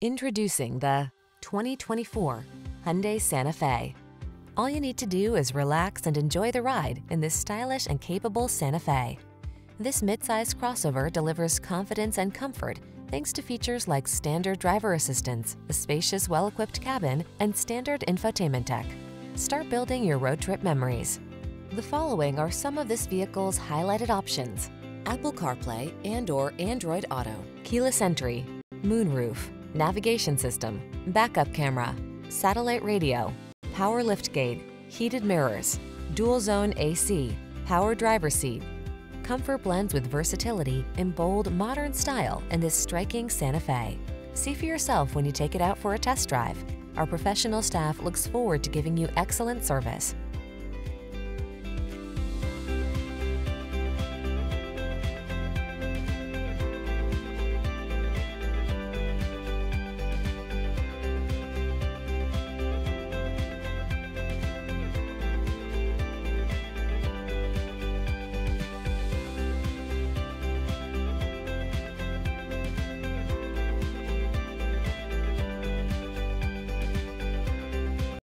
Introducing the 2024 Hyundai Santa Fe. All you need to do is relax and enjoy the ride in this stylish and capable Santa Fe. This midsize crossover delivers confidence and comfort thanks to features like standard driver assistance, a spacious, well-equipped cabin, and standard infotainment tech. Start building your road trip memories. The following are some of this vehicle's highlighted options. Apple CarPlay and or Android Auto, keyless entry, moonroof, navigation system, backup camera, satellite radio, power liftgate, heated mirrors, dual zone AC, power driver seat. Comfort blends with versatility in bold, modern style in this striking Santa Fe. See for yourself when you take it out for a test drive. Our professional staff looks forward to giving you excellent service.